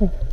Oh.